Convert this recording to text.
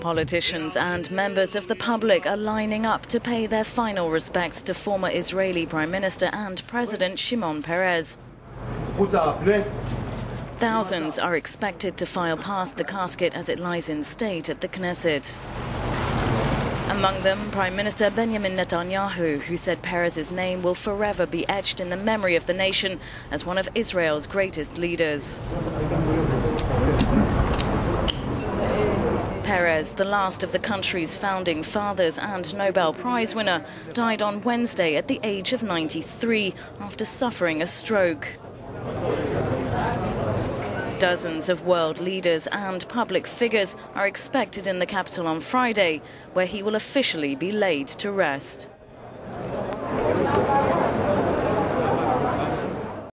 Politicians and members of the public are lining up to pay their final respects to former Israeli Prime Minister and President Shimon Peres. Thousands are expected to file past the casket as it lies in state at the Knesset. Among them, Prime Minister Benjamin Netanyahu, who said Peres's name will forever be etched in the memory of the nation as one of Israel's greatest leaders. Peres, the last of the country's founding fathers and Nobel Prize winner, died on Wednesday at the age of 93 after suffering a stroke. Dozens of world leaders and public figures are expected in the capital on Friday, where he will officially be laid to rest.